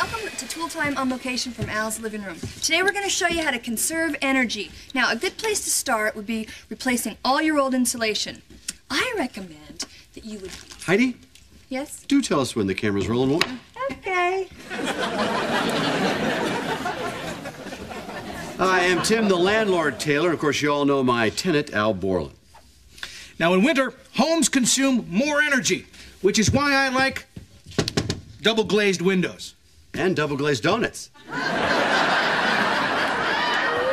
Welcome to Tool Time on location from Al's living room. Today we're going to show you how to conserve energy. Now, a good place to start would be replacing all your old insulation. I recommend that you would. Heidi, Yes? do tell us when the camera's rolling, won't you? Okay. I am Tim, the landlord, Taylor. Of course, you all know my tenant, Al Borland. Now, in winter, homes consume more energy, which is why I like double glazed windows. And double glazed donuts.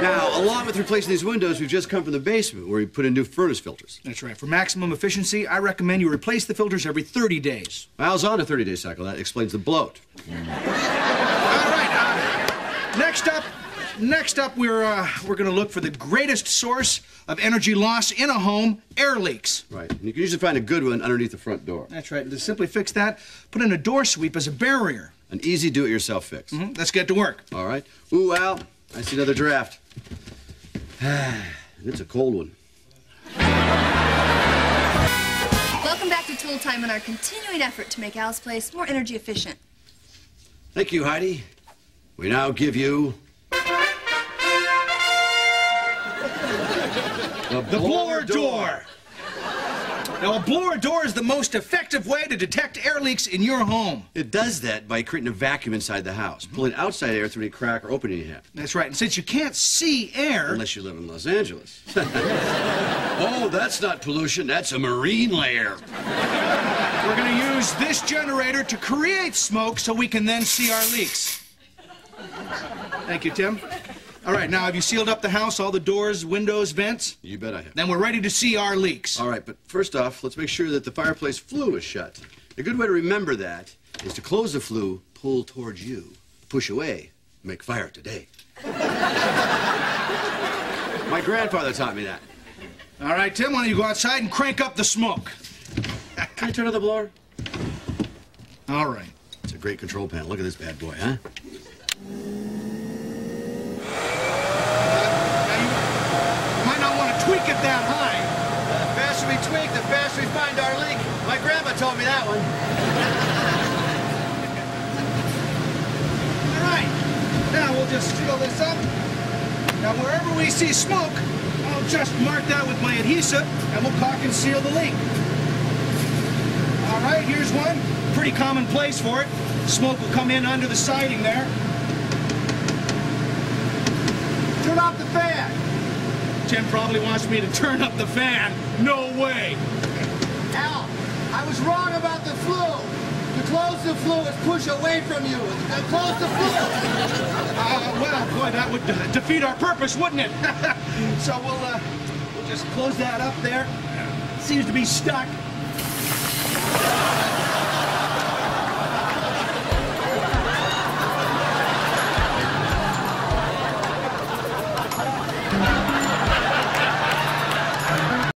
now, along with replacing these windows, we've just come from the basement where we put in new furnace filters. That's right. For maximum efficiency, I recommend you replace the filters every 30 days. Al's on a 30 day cycle. That explains the bloat. All right. Uh, next up, next up, we're uh, we're going to look for the greatest source of energy loss in a home: air leaks. Right. And you can usually find a good one underneath the front door. That's right. And to simply fix that, put in a door sweep as a barrier. An easy do it yourself fix. Hmm, Let's get to work. All right. Ooh, Al, I see another draft. it's a cold one. Welcome back to Tool Time and our continuing effort to make Al's place more energy efficient. Thank you, Heidi. We now give you. The blower door. Now, a blower door is the most effective way to detect air leaks in your home. It does that by creating a vacuum inside the house, pulling outside air through any crack or opening you have. That's right. And since you can't see air, Unless you live in Los Angeles. oh, that's not pollution, that's a marine layer. we're going to use this generator to create smoke so we can then see our leaks. Thank you, Tim. All right, now have you sealed up the house, all the doors, windows, vents? You bet I have. Then we're ready to see our leaks. All right, but first off, let's make sure that the fireplace flue is shut. A good way to remember that is to close the flue, pull towards you, push away, make fire today. My grandfather taught me that. All right, Tim, why don't you go outside and crank up the smoke? Can you turn on the blower? All right. It's a great control panel. Look at this bad boy, huh? You might not want to tweak it that high. The faster we tweak, the faster we find our leak. Grandma told me that one. All right. Now we'll just seal this up. Now wherever we see smoke, I'll just mark that with my adhesive and we'll caulk and seal the leak. All right, here's one. Pretty common place for it. Smoke will come in under the siding there. Turn off the fan. Tim probably wants me to turn up the fan. No way. Al, I was wrong about the flue. To close the flue is push away from you. Close the flue. Uh, well, boy, that would uh, defeat our purpose, wouldn't it? so we'll, uh, we'll just close that up there. Seems to be stuck.